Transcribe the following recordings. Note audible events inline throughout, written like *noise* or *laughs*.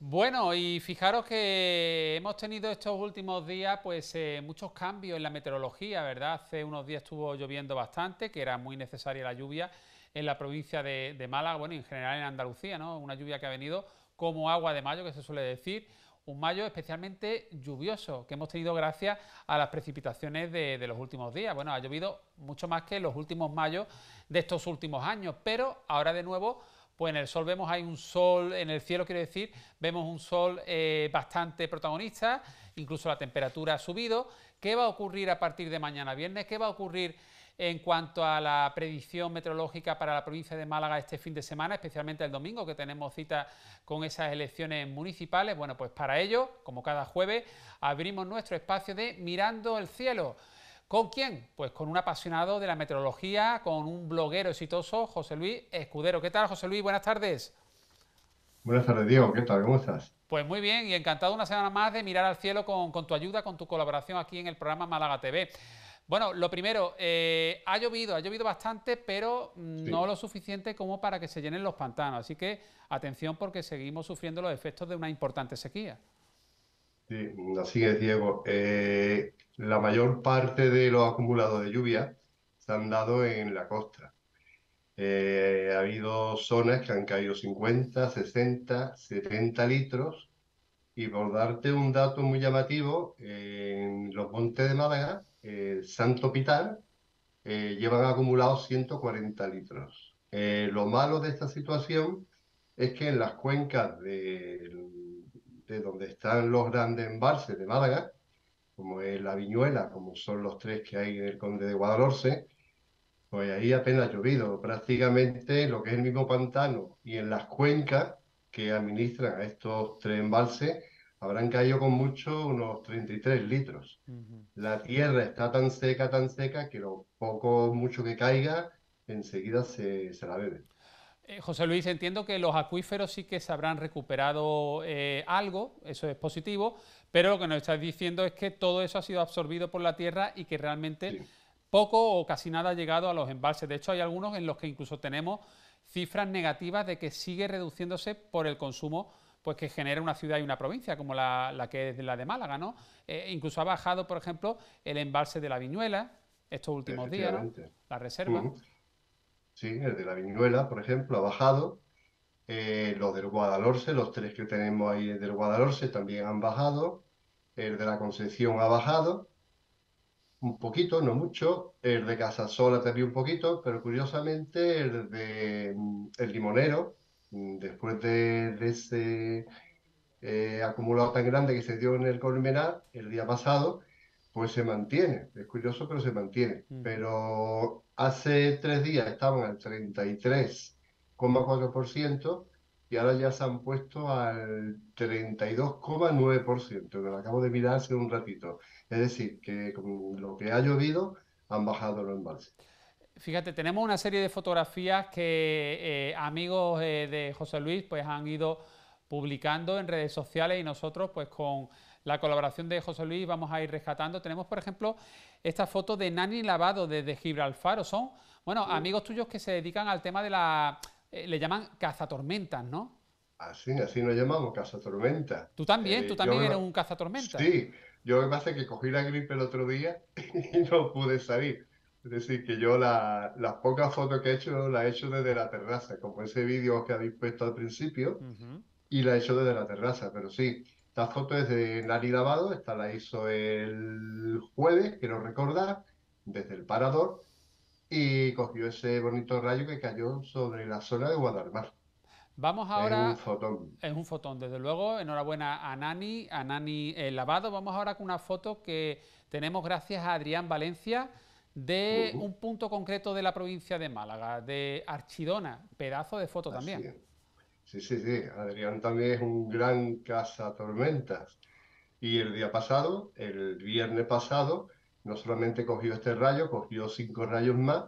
Bueno, y fijaros que hemos tenido estos últimos días pues eh, muchos cambios en la meteorología, ¿verdad? Hace unos días estuvo lloviendo bastante, que era muy necesaria la lluvia en la provincia de, de Málaga, bueno, en general en Andalucía, ¿no? Una lluvia que ha venido como agua de mayo, que se suele decir, un mayo especialmente lluvioso que hemos tenido gracias a las precipitaciones de, los últimos días. Bueno, ha llovido mucho más que los últimos mayos de estos últimos años, pero ahora de nuevo pues en el sol vemos hay un sol, en el cielo quiero decir, vemos un sol eh, bastante protagonista, incluso la temperatura ha subido. ¿Qué va a ocurrir a partir de mañana viernes? ¿Qué va a ocurrir en cuanto a la predicción meteorológica para la provincia de Málaga este fin de semana, especialmente el domingo, que tenemos cita con esas elecciones municipales? Bueno, pues para ello, como cada jueves, abrimos nuestro espacio de Mirando el Cielo. ¿Con quién? Pues con un apasionado de la meteorología, con un bloguero exitoso, José Luis Escudero. ¿Qué tal, José Luis? Buenas tardes. Buenas tardes, Diego. ¿Qué tal? ¿Cómo estás? Pues muy bien y encantado una semana más de mirar al cielo con, tu ayuda, con tu colaboración aquí en el programa Málaga TV. Bueno, lo primero, eh, ha llovido, ha llovido bastante, pero mm, no lo suficiente como para que se llenen los pantanos. Así que atención porque seguimos sufriendo los efectos de una importante sequía. Sí, así es, Diego. Eh, la mayor parte de los acumulados de lluvia se han dado en la costa. Eh, ha habido zonas que han caído 50, 60, 70 litros. Y por darte un dato muy llamativo, en los montes de Málaga, el Santo Pital, eh, llevan acumulados 140 litros. lo malo de esta situación es que en las cuencas de, de donde están los grandes embalses de Málaga, como es la Viñuela, como son los tres que hay en el Conde de Guadalhorce, pues ahí apenas ha llovido. Prácticamente lo que es el mismo pantano y en las cuencas que administran a estos tres embalses habrán caído con mucho unos 33 litros. La tierra está tan seca, tan seca, que lo poco, mucho que caiga, enseguida se, se la bebe. Eh, José Luis, entiendo que los acuíferos sí que se habrán recuperado eh, algo, eso es positivo, pero lo que nos estás diciendo es que todo eso ha sido absorbido por la tierra y que realmente poco o casi nada ha llegado a los embalses. De hecho, hay algunos en los que incluso tenemos cifras negativas de que sigue reduciéndose por el consumo pues que genera una ciudad y una provincia, como la, que es la de Málaga, ¿no? Eh, incluso ha bajado, por ejemplo, el embalse de la Viñuela estos últimos días, La reserva. Sí, el de la Viñuela, por ejemplo, ha bajado. Eh, los del Guadalhorce, los tres que tenemos ahí del Guadalhorce también han bajado. El de la Concepción ha bajado. Un poquito, no mucho. El de Casasola también un poquito, pero curiosamente el de mm, el Limonero, mm, después de, ese eh, acumulado tan grande que se dio en el Colmenar el día pasado, pues se mantiene. Es curioso, pero se mantiene. Mm. Pero hace tres días estaban al 33,4% y ahora ya se han puesto al 32,9%, que lo acabo de mirar hace un ratito. Es decir, que con lo que ha llovido han bajado los embalses. Fíjate, tenemos una serie de fotografías que eh, amigos eh, de José Luis pues han ido publicando en redes sociales y nosotros pues con la colaboración de José Luis vamos a ir rescatando. Tenemos, por ejemplo, esta foto de Nani Lavado desde Gibraltar. Son, bueno, amigos tuyos que se dedican al tema de la... Eh, le llaman cazatormentas, ¿no? Así, así nos llamamos, cazatormentas. Tú también, tú eh, también eres un cazatormentas. Sí, yo que pasa es que cogí la gripe el otro día *laughs* y no pude salir. Es decir, que yo las pocas fotos que he hecho las he hecho desde la terraza, como ese vídeo que habéis puesto al principio, y la he hecho desde la terraza, pero sí, esta foto es de Nari Lavado, esta la hizo el jueves, quiero recordar, desde el parador, y cogió ese bonito rayo que cayó sobre la zona de Guadalmar. Vamos ahora. Es un fotón. Es un fotón, desde luego. Enhorabuena a Nani, a Nani eh, Lavado. Vamos ahora con una foto que tenemos gracias a Adrián Valencia de un punto concreto de la provincia de Málaga, de Archidona. Pedazo de foto también. Sí, sí, sí. Adrián también es un gran cazatormentas. Y el día pasado, el viernes pasado, no solamente cogió este rayo, cogió cinco rayos más,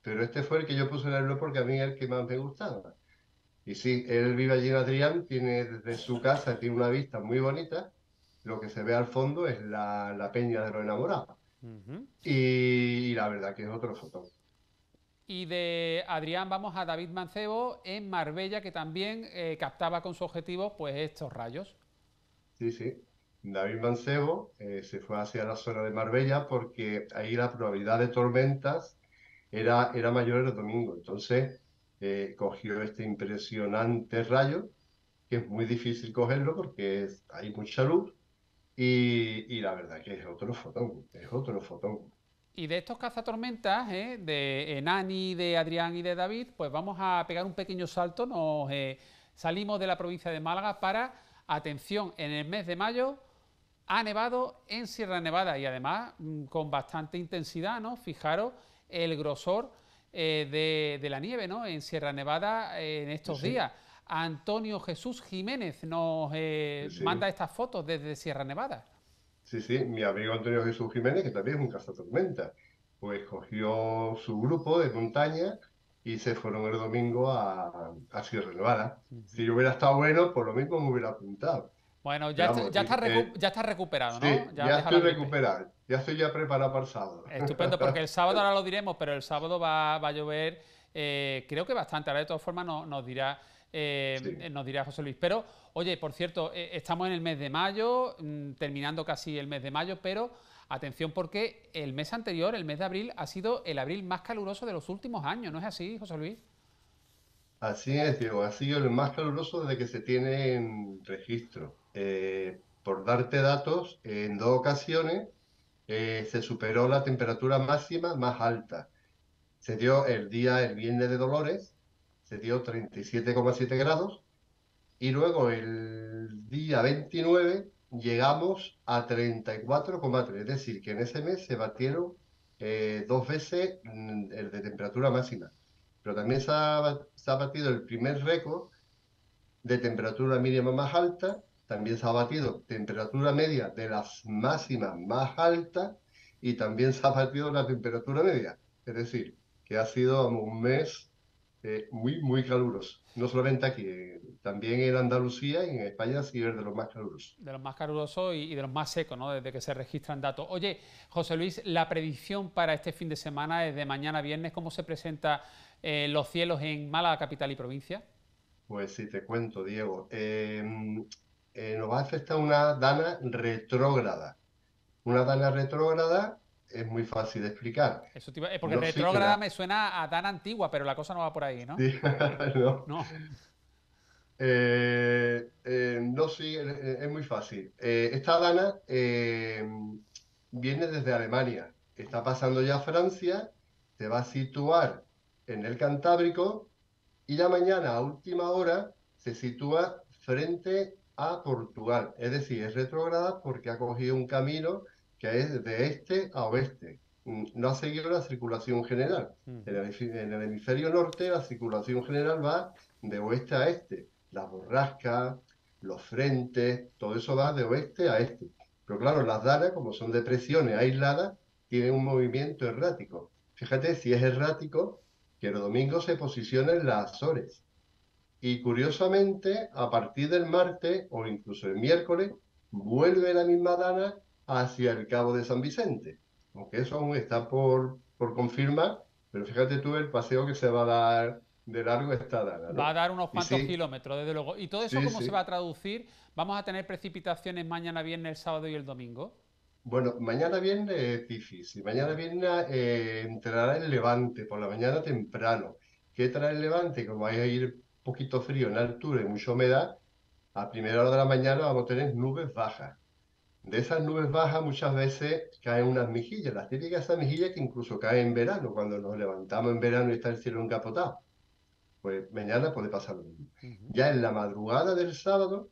pero este fue el que yo puse en el blog porque a mí es el que más me gustaba. Y sí, él vive allí en Adrián, tiene desde su casa, tiene una vista muy bonita. Lo que se ve al fondo es la, peña de los enamorados. y, la verdad que es otro fotón. Y de Adrián vamos a David Mancebo en Marbella, que también eh, captaba con su objetivo pues estos rayos. Sí, sí. David Mancebo eh, se fue hacia la zona de Marbella porque ahí la probabilidad de tormentas era, era mayor el domingo. Entonces eh, cogió este impresionante rayo, que es muy difícil cogerlo porque hay mucha luz y, la verdad que es otro fotón, es otro fotón. Y de estos cazatormentas, ¿eh? de Enani, de Adrián y de David, pues vamos a pegar un pequeño salto, nos salimos de la provincia de Málaga para, atención, en el mes de mayo ha nevado en Sierra Nevada y además mm, con bastante intensidad, ¿no? Fijaros el grosor eh, de, la nieve, ¿no? En Sierra Nevada eh, en estos días. Antonio Jesús Jiménez nos eh, manda estas fotos desde Sierra Nevada. Sí, sí, mi amigo Antonio Jesús Jiménez, que también es un cazatormenta, pues cogió su grupo de montaña y se fueron el domingo a, Sierra Nevada. Si yo hubiera estado bueno, por lo mismo me hubiera apuntado. Bueno, ya, está, ya, está eh, ya, está, recuperado, ¿no? Ya, estoy recuperado, ya estoy ya preparado para el sábado. Estupendo, porque el sábado *laughs* ahora lo diremos, pero el sábado va, a llover, eh, creo que bastante. Ahora de todas formas nos, dirá eh, nos dirá José Luis. Pero, oye, por cierto, estamos en el mes de mayo, mm, terminando casi el mes de mayo, pero atención porque el mes anterior, el mes de abril, ha sido el abril más caluroso de los últimos años, ¿no es así, José Luis? Así es, Diego, ha sido el más caluroso desde que se tiene en registro. Eh, por darte datos, en dos ocasiones eh, se superó la temperatura máxima más alta. Se dio el día, el viernes de Dolores, se dio 37,7 grados, y luego el día 29 llegamos a 34,3, es decir, que en ese mes se batieron eh, dos veces mm, el de temperatura máxima. Pero también se ha, se ha batido el primer récord de temperatura mínima más alta también se ha batido temperatura media de las máximas más altas y también se ha batido la temperatura media. Es decir, que ha sido un mes eh, muy, muy caluroso. No solamente aquí, eh, también en Andalucía y en España sí es de los más calurosos. De los más calurosos y, de los más secos, ¿no? Desde que se registran datos. Oye, José Luis, la predicción para este fin de semana es de mañana viernes. ¿Cómo se presentan eh, los cielos en Málaga, capital y provincia? Pues sí, te cuento, Diego. Eh, nos va a afectar una dana retrógrada. Una dana retrógrada es muy fácil de explicar. Eso eh, porque retrógrada me suena a dana antigua, pero la cosa no va por ahí, ¿no? Sí, *laughs* no. no. Eh, no, sí, es muy fácil. esta dana viene desde Alemania, está pasando ya a Francia, se va a situar en el Cantábrico y ya mañana a última hora se sitúa frente a Portugal. Es decir, es retrógrada porque ha cogido un camino que es de este a oeste. Mm, no ha seguido la circulación general. En, el, hemisferio norte la circulación general va de oeste a este. Las borrascas, los frentes, todo eso va de oeste a este. Pero claro, las danas, como son depresiones aisladas, tienen un movimiento errático. Fíjate si es errático que el domingo se posiciona en las Azores y curiosamente, a partir del martes o incluso el miércoles, vuelve la misma dana hacia el Cabo de San Vicente. Aunque eso aún está por, por confirmar, pero fíjate tú el paseo que se va a dar de largo esta dana. Va a dar unos cuantos kilómetros, desde luego. ¿Y todo eso cómo se va a traducir? ¿Vamos a tener precipitaciones mañana viernes, el sábado y el domingo? Bueno, mañana viernes es difícil. Mañana viernes eh, entrará el levante por la mañana temprano. ¿Qué trae el levante? Como vais a ir poquito frío en altura y mucha humedad, a primera hora de la mañana vamos a tener nubes bajas. De esas nubes bajas muchas veces caen unas mejillas, las típicas esas mejillas que incluso caen en verano, cuando nos levantamos en verano y está el cielo encapotado. Pues mañana puede pasar lo mismo. Ya en la madrugada del sábado,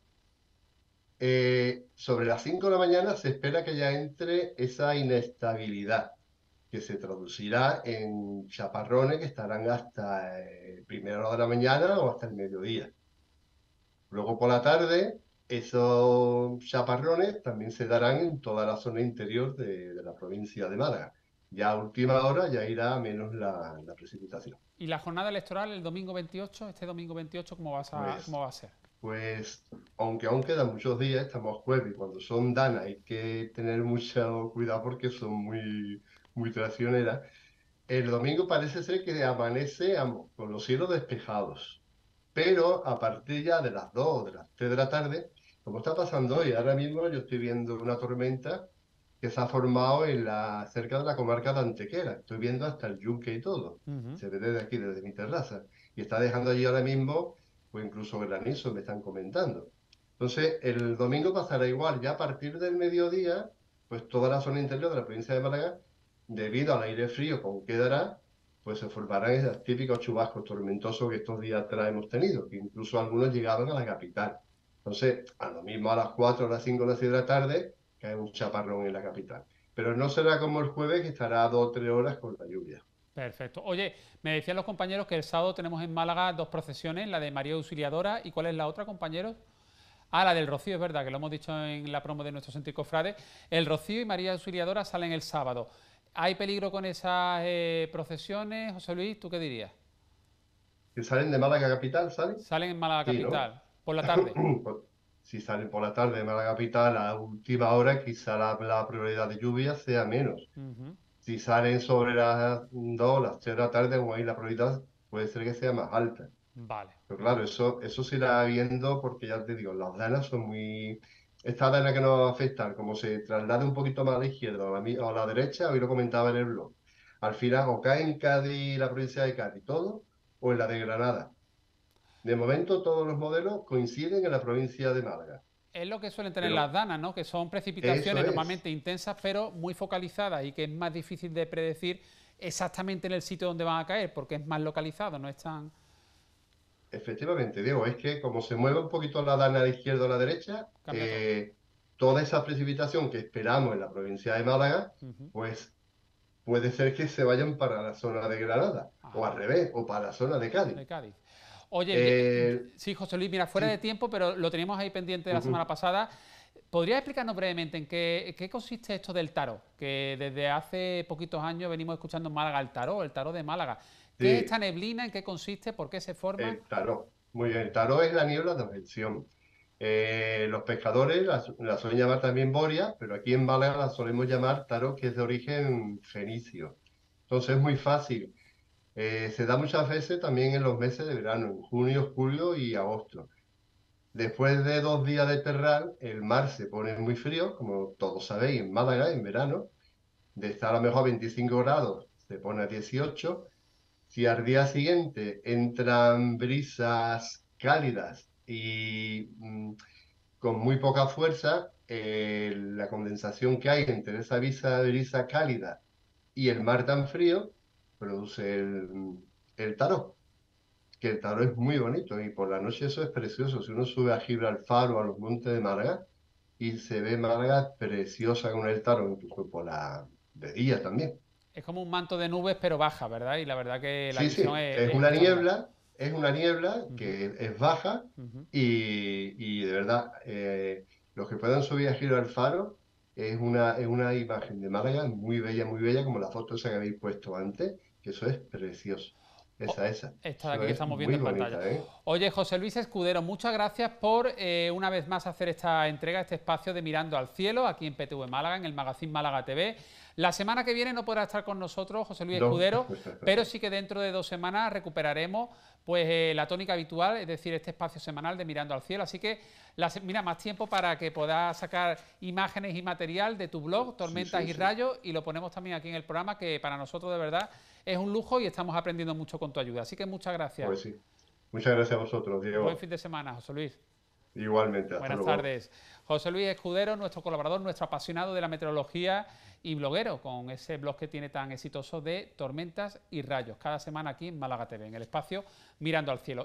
eh, sobre las 5 de la mañana se espera que ya entre esa inestabilidad que se traducirá en chaparrones que estarán hasta el eh, primera hora de la mañana o hasta el mediodía. Luego por la tarde, esos chaparrones también se darán en toda la zona interior de, la provincia de Málaga. Ya a última hora ya irá menos la, precipitación. ¿Y la jornada electoral el domingo 28, este domingo 28, cómo, vas a, pues, cómo va a ser? Pues, aunque aún quedan muchos días, estamos jueves, cuando son danas hay que tener mucho cuidado porque son muy, muy traicionera. el domingo parece ser que amanece con los cielos despejados, pero a partir ya de las 2, de las 3 de la tarde, como está pasando hoy, ahora mismo yo estoy viendo una tormenta que se ha formado en la, cerca de la comarca de Antequera. Estoy viendo hasta el yunque y todo. Se ve desde aquí, desde mi terraza. Y está dejando allí ahora mismo, pues incluso granizo, me están comentando. Entonces, el domingo pasará igual. Ya a partir del mediodía, pues toda la zona interior de la provincia de Málaga, debido al aire frío con quedará, pues se formarán esos típicos chubascos tormentosos que estos días atrás hemos tenido, que incluso algunos llegaban a la capital. Entonces, a lo mismo a las 4, a las 5, a las 6 de la tarde, cae un chaparrón en la capital. Pero no será como el jueves, que estará dos o tres horas con la lluvia. Perfecto. Oye, me decían los compañeros que el sábado tenemos en Málaga dos procesiones, la de María Auxiliadora y ¿cuál es la otra, compañeros? Ah, la del Rocío, es verdad, que lo hemos dicho en la promo de nuestro centro cofrade. El Rocío y María Auxiliadora salen el sábado. ¿Hay peligro con esas eh, procesiones, José Luis? ¿Tú qué dirías? ¿Que salen de Málaga Capital, salen? Salen en Málaga Capital, por la tarde. *coughs* Pues, si salen por la tarde de Málaga Capital a última hora, quizá la, la probabilidad de lluvia sea menos. Si salen sobre las 2, las 3 de la tarde, o ahí la probabilidad puede ser que sea más alta. Vale. Pero claro, eso, eso se irá viendo porque ya te digo, las danas son muy... Esta dana que nos afecta, como se traslade un poquito más a la izquierda o a la, a la derecha, hoy lo comentaba en el blog, al final o cae en Cádiz, la provincia de Cádiz, todo, o en la de Granada. De momento todos los modelos coinciden en la provincia de Málaga. Es lo que suelen tener las danas, ¿no? Que son precipitaciones normalmente intensas, pero muy focalizadas y que es más difícil de predecir exactamente en el sitio donde van a caer, porque es más localizado, no es tan... Efectivamente, Diego, es que como se mueve un poquito la dana a la izquierda o a la derecha, eh, toda esa precipitación que esperamos en la provincia de Málaga, pues puede ser que se vayan para la zona de Granada, o al revés, o para la zona de Cádiz. De Cádiz. Oye, eh, sí, José Luis, mira, fuera de tiempo, pero lo teníamos ahí pendiente de la semana pasada. ¿Podría explicarnos brevemente en qué, consiste esto del tarot? Que desde hace poquitos años venimos escuchando en Málaga el tarot, el tarot de Málaga. ¿Qué es esta neblina? ¿En qué consiste? ¿Por qué se forma? El tarot. Muy bien, el tarot es la niebla de objeción. Eh, los pescadores la, suelen llamar también boria, pero aquí en Málaga la solemos llamar tarot, que es de origen fenicio. Entonces es muy fácil. Eh, se da muchas veces también en los meses de verano, en junio, julio y agosto. Después de dos días de terral, el mar se pone muy frío, como todos sabéis, en Málaga, en verano. De estar a lo mejor a 25 grados, se pone a 18. Si al día siguiente entran brisas cálidas y mm, con muy poca fuerza, eh, la condensación que hay entre esa brisa, brisa cálida y el mar tan frío, produce el, el tarot. Que el tarot es muy bonito y por la noche eso es precioso. Si uno sube a Gibraltar o a los montes de Málaga y se ve Málaga preciosa con el tarot, incluso por la de día también. Es como un manto de nubes, pero baja, ¿verdad? Y la verdad que la sí, sí. es, una niebla, es una niebla que es baja y, y, de verdad, eh, los que puedan subir a Gibraltar es una, es una imagen de Málaga muy bella, muy bella, como la foto esa que habéis puesto antes eso es precioso. Esa, esa. Esta de aquí que estamos viendo en pantalla. ¿eh? Oye, José Luis Escudero, muchas gracias por eh, una vez más hacer esta entrega, este espacio de Mirando al Cielo, aquí en PTV Málaga, en el Magazine Málaga TV. La semana que viene no podrá estar con nosotros José Luis Escudero, *laughs* pero sí que dentro de dos semanas recuperaremos pues eh, la tónica habitual, es decir, este espacio semanal de Mirando al Cielo. Así que, mira, más tiempo para que puedas sacar imágenes y material de tu blog, Tormentas y Rayos, y lo ponemos también aquí en el programa, que para nosotros de verdad es un lujo y estamos aprendiendo mucho con tu ayuda. Así que muchas gracias. Pues sí. Muchas gracias a vosotros, Diego. Buen fin de semana, José Luis. Igualmente. Buenas tardes. José Luis Escudero, nuestro colaborador, nuestro apasionado de la meteorología y bloguero, con ese blog que tiene tan exitoso de tormentas y rayos, cada semana aquí en Málaga TV, en el espacio Mirando al Cielo.